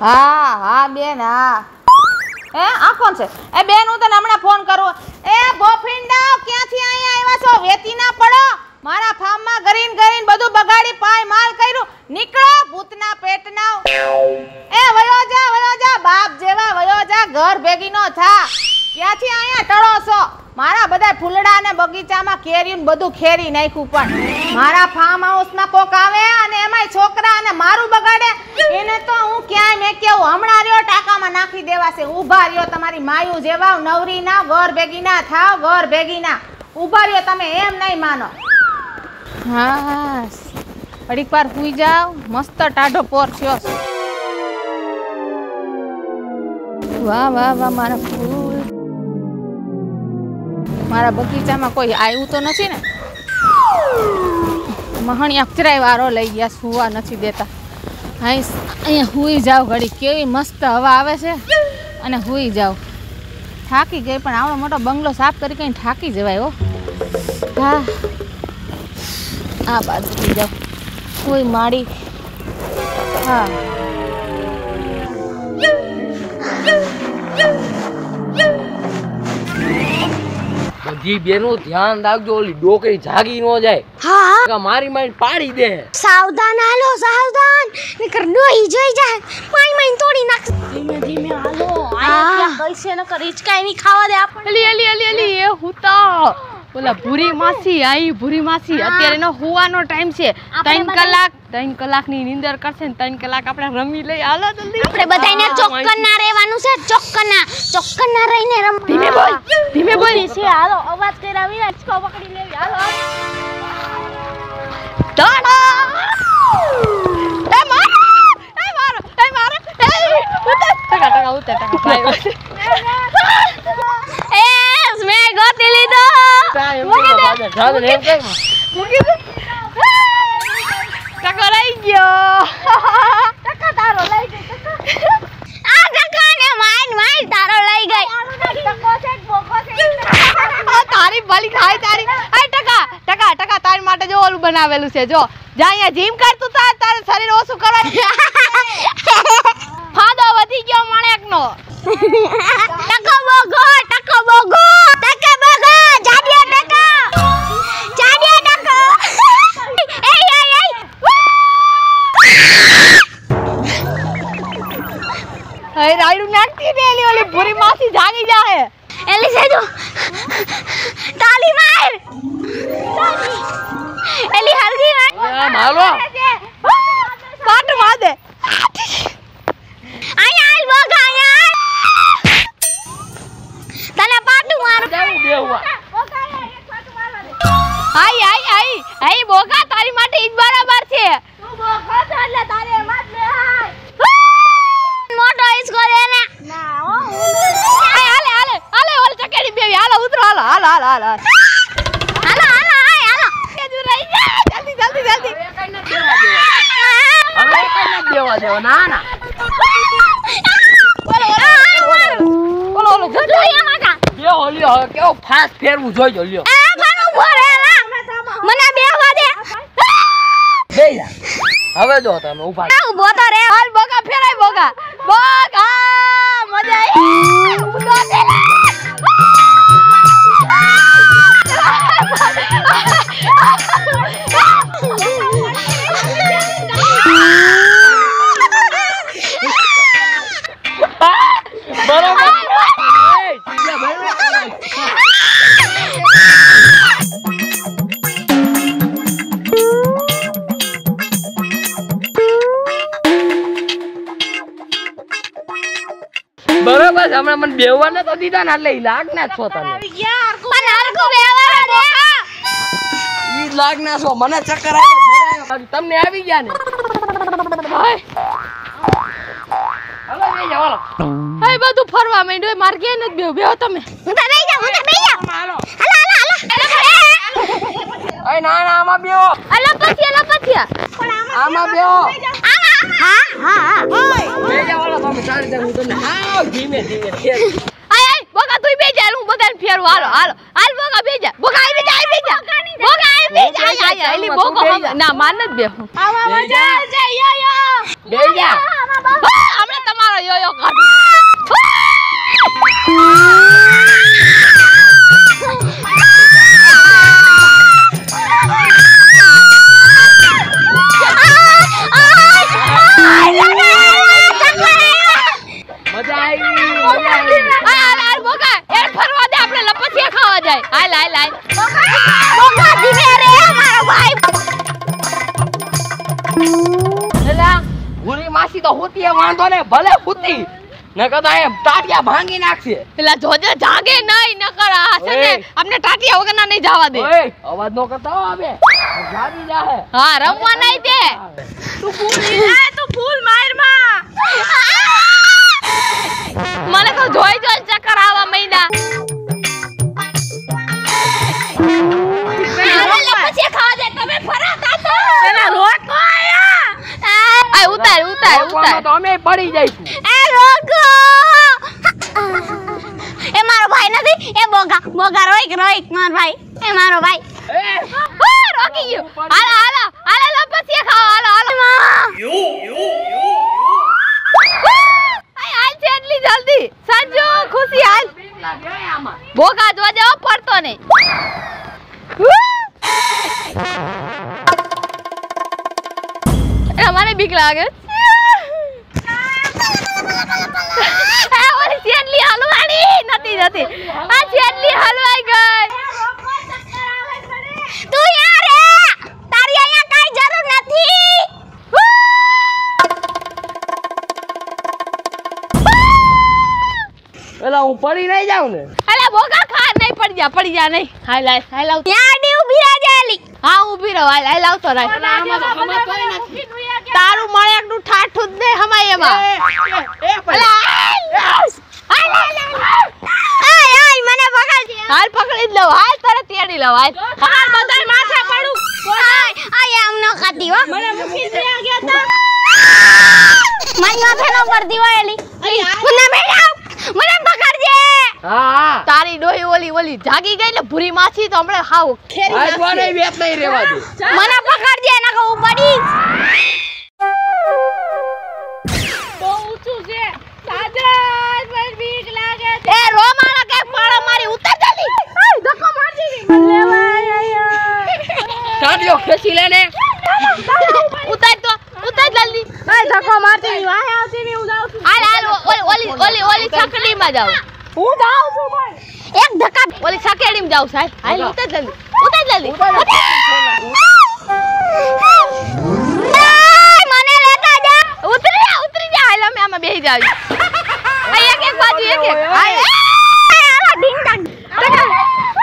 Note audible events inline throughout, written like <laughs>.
હા હા, બેન, હા. એ આ કોણ છે? એ બેન, હું તને હમણાં ફોન કરું. એ બોફિંડા ક્યાંથી અહીંયા આવ્યા છો? વેતી ના પડો. મારા ફાર્મમાં ગરીન ગરીન બધું બગાડી પાય માલ કર્યું. નીકળો, ભૂતના પેટના. એ વયો જા વયો જા બાપ જેવા વયો જા ઘર ભેગી નો થા. ક્યાંથી અહીંયા ટળો છો? મારા બધા ફૂલડા અને બગીચામાં કેરીને ને બધું ખેરી નાખ્યું પણ મારા ફાર્મ હાઉસમાં કોક આવે અને એમાંય છોકરા અને મારું બગાડે, એને તો હું ક્યાંય મેં કેવું હમણાં રહ્યો ટાંકામાં નાખી દેવાશે ઊભા રહ્યો તમારી માયું જેવા, નવરીના ઘર ભેગી ના થાવ ઘર ભેગી ના ઊભા રહ્યો તમે એમ નહીં માનો. હા અડીક વાર સુઈ જાવ. મસ્ત ટાઢો પોર થયો વાહ વાહ વાહ, મારા ફૂલ. મારા બગીચામાં કોઈ આવ્યું તો નથી ને? મહણિયા અક્ષરાય વારો લઈ ગયા, સુવા નથી દેતા. અહીં અહીંયા હુઈ જાઓ ઘડી, કેવી મસ્ત હવા આવે છે. અને હુઈ જાઓ. થાકી ગઈ, પણ આવડો મોટો બંગલો સાફ કરી કંઈ થાકી જવાય હો. હા. આ બાજુ જાવ કોઈ માડી. હા. બધી બેનો ધ્યાન રાખજો ઓલી ડોકરી જાગી ન જાય. હા. કાં મારી મારી પાડી દે. સાવધાન હાલો સાવધાન. નકર ડોહી જોઈ જાય માઈ માઈન તોડી નાખ. ધીમે ધીમે હાલો. આયા કઈસે નકર હિચકાઈ ની ખાવા દે આપણે અલી અલી અલી અલી એ હુતા. ઓલા ભૂરી માસી આઈ ભૂરી માસી. અત્યારે એનો હોવાનો ટાઈમ છે. ત્રણ કલાક ત્રણ કલાકની નિંદર કરશે ને ત્રણ કલાક આપણે રમી લઈ હાલો જલ્દી. આપણે બધાને ચોક્કના રહેવાનું છે ચોક્કના ચોક્કના રહીને રમ ધીમે બોલ ધીમે બોલ છે હાલો અવાજ કરાવી વિના પકડી લેવી. હાલો ટાડા એ મારો! એ મારો! એ મારો! એ ઉતર ટકા ટકા ઉતર ટકા. <laughs> ભાઈ એ મેં ગોતી લીધો મૂકી દે ટકો ગયો. ટકા તારો લઈ ગઈ આ ટકા ને તારો લઈ ગઈ. ટકો છે બોકો છે. તારી ભલી ખાય તારી. આ ટકા ટકા ટકા તારી માટે જો ઓલું બનાવેલું છે જો. જા અહીંયા જીમ કરતું તા તારું શરીર ઓછું કરવા <laughs> ફાદો વધી ગયો મણેકનો. <laughs> ટકો બોગો ટકો બોગો રાયડું નાખતી ને એલી ઓલી ભૂરી માસી જાગી જાહે એલી સેજો તાલી માર. તાલી. એલી હરગી માર. માલો પાટ માર દે. આયા આલ तने આયા मार તને बे हुआ આઈ આઈ આઈ આઈ બોગા તારી માટે ઈજ બરાબર છે. મોટો હાલો ઉતરો હાલો હાલો હાલો હાલો. હાલો. હાલો હાલો આય હાલો જલ્દી જલ્દી જલ્દી. હવે કઈ નથી દેવા દેવા. ના ના. ઓલો ઓલો જો કેવો ફાસ્ટ ફેરવું જોઈજો લ્યો મને બેહવા દે. બે હવે જો તમે ઊભા તો રે હાલ બોગા ફેરાય બોગા. બોગા મજા આવી બરોબર છે, હમણાં મને બેહવા નતો દીધા ને એટલે લાગ લાગના છો તમે. ઈ લાગ લાગના છો. મને ચક્કર આવે તમને આવી ગયા ને. હવે બધું ફરવા માંડ્યો. માર કે નથી બેહો. બેહો તમે. હું તો બેહી જાઉં હું તો બેહી જાઉં. હાલો હાલો હાલો હાલો. ના ના આમાં બેહો. અલા પથિયા અલા આમાં બેહો. ફેર આય આય તું બે જા હું બધાને ફેરવું હાલો હાલો હાલ બોગા બે જા બોગા આવી જા આવી જા બોગા આવી બે જા આય આય એલી ના માન જ. યો યો હમણાં તમારો યોયો કાઢું જાય. હાલ હાલ હાલ. બોકા ધીમે રે મારો ભાઈ. એલા ગુરી માસી તો હોતી એ વાંધો ને ભલે હોતી. નકર તો એમ ટાટિયા ભાંગી નાખશે. પેલા જોજે જાગે નહીં નકર આ છે ને આપણે ટાટિયા વગરના નહીં જવા દે. ઓય અવાજ નો કરતા હવે. જાગી જાહે. હા રમવા નહીં દે. તું ભૂલ બોગા બોગા રોઈક રોઈક માર ભાઈ. એ મારો ભાઈ. એ! રોકી ગયો. હાલો હાલો હાલો પછી ખાવા હાલો હાલો. આય હાલ છે એટલી જલ્દી. સંજુ ખુશી હાલ. બીક લાગે જાવ પડતો એ મને બીક લાગે. ઓલી ચેટલી હલવાણી નથી નથી આ ચેટલી હલવાઈ ગઈ તું યાર રે તારી અહીંયા કાઈ જરૂર નથી એલા હું પડી નહીં જાઉં ને અલે બોકા ખા નહીં પડી જા પડી જા નહીં હાલ હાલ હાલ આવ ત્યાં આડી ઊભી રહે જાલી હા ઊભી રહો હાલ હાલ આવતો રાખ આમાં તો ખબર નથી તારું મળે એકનું ઠાઠું જ નહીં હમાય એમાં એ આય આય મને પકડ હાલ પકડી જ લઉં હાલ તરત તેડી લઉં હાલ હાલ બધાય માથે પડું આય આય આમ ન ખાતી હો મને મૂકી દે ગયા તા મારી માથે ન પડતી હોય એલી મને બેઠા મને પકડજે હા હા તારી ડોહી ઓલી ઓલી જાગી ગઈ ને ભૂરી માછી તો હમણાં હાવ ખેરી નાખી વારે નાખશે. વેત નહીં રહેવા દે મને પકડજે નકર હું પડીશ સાજન મને બીક લાગે છે. એ રોમાણા કે પાળા મારી ઉતર જલ્દી ધક્કો માર દીધી ટાટિયો ખેંચી લે ઉતાર તો ઉતાર જલ્દી ભાઈ ધક્કો મારતી ની વાહે આવતી ની હું જાઉં છું. હાલ હાલ ઓલી ઓલી ઓલી ઓલી છકડીમાં જાવ હું જાઉં છું ભાઈ. એક ધક્કા. ઓલી છકેડીમાં જાવ સાહેબ. હાલ ઉતાર. જલ્દી ઉતાર જલ્દી મને લેતા જા ઉતરી જા ઉતરી જા હાલ અમે આમાં બેહી જાવી આ એક એક બાજુ એક એક હાલ એય, આલા ઢીંગ ઢાંગ.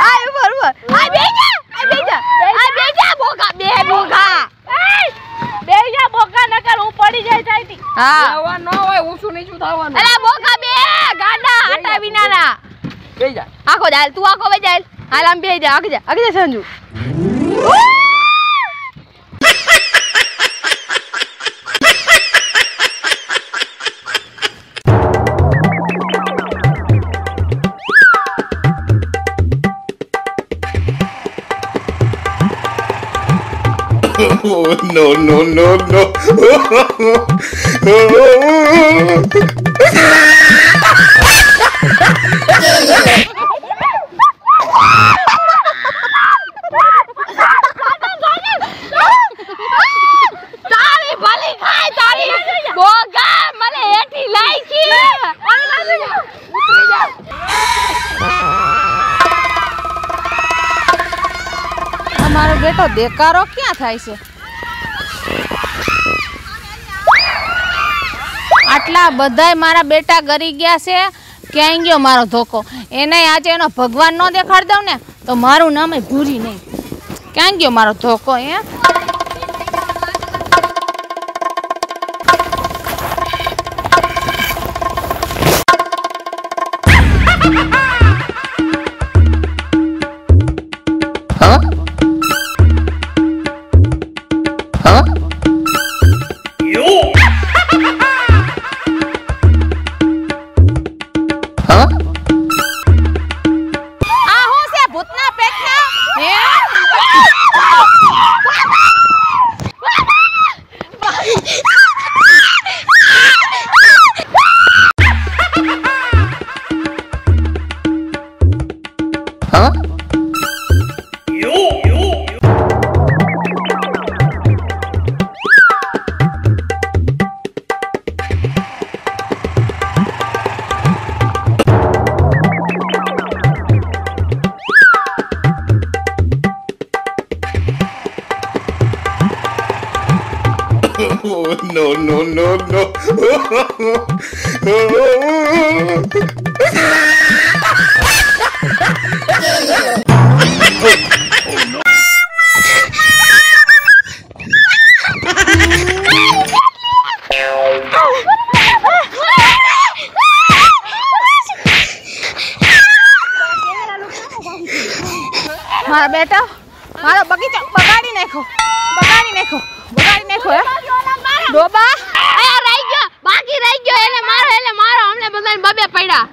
હાલ ઉપર ઉપર હાલ બેહી જા હાલ બેહી જા હાલ બેહી જા બોકા બે બોકા બેહી જા બોકા નકર હું પડી જાય સાઈટી હા આવા ન હોય ઊંચું નીચું થવાનું અલા બોકા બે ગાંડા આટા વિનાના બેહી જા આખો જાય તું આખો વઈ જાય હાલ આમ બેહી જા આખી જા આખી જા Sanju Oh, no, no, no, no. તારી <laughs> બોગા, મને હેઠી લાઈ છે અમારો બેટો દેકારો ક્યાં થાય છે? આટલા બધાય મારા બેટા ગરી ગયા છે, ક્યાંય ગયો મારો ધોકો? એને આજે એનો ભગવાન ન દેખાડ દઉં ને, તો મારું નામ ભૂરી નહીં. ક્યાં ગયો મારો ધોકો, હે? Ha ha ha! મારા બેટા મારો બગીચો બગાડી નાખો બગાડી નાખો બગાડી નાખો હે ડોબા એ રહી ગયો બાકી રહી ગયો એને મારો એટલે મારો. અમને બધાને બબે પડ્યા.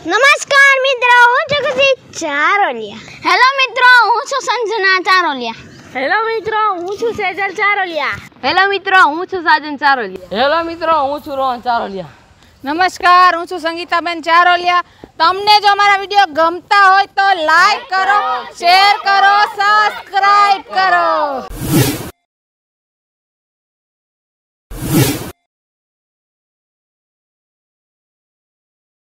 નમસ્કાર મિત્રો હું છું ખુશી ચારોલિયા. હેલો મિત્રો હું છું સંજના ચારોલિયા. હેલો મિત્રો હું છું સેજલ ચારોલિયા. હેલો મિત્રો હું છું સાજન ચારોલિયા. હેલો મિત્રો હું છું રોહન ચારોલિયા. નમસ્કાર હું છું સંગીતાબેન ચારોલિયા. તમને જો અમારા વીડિયો ગમતા હોય તો લાઈક કરો શેર કરો સબસ્ક્રાઇબ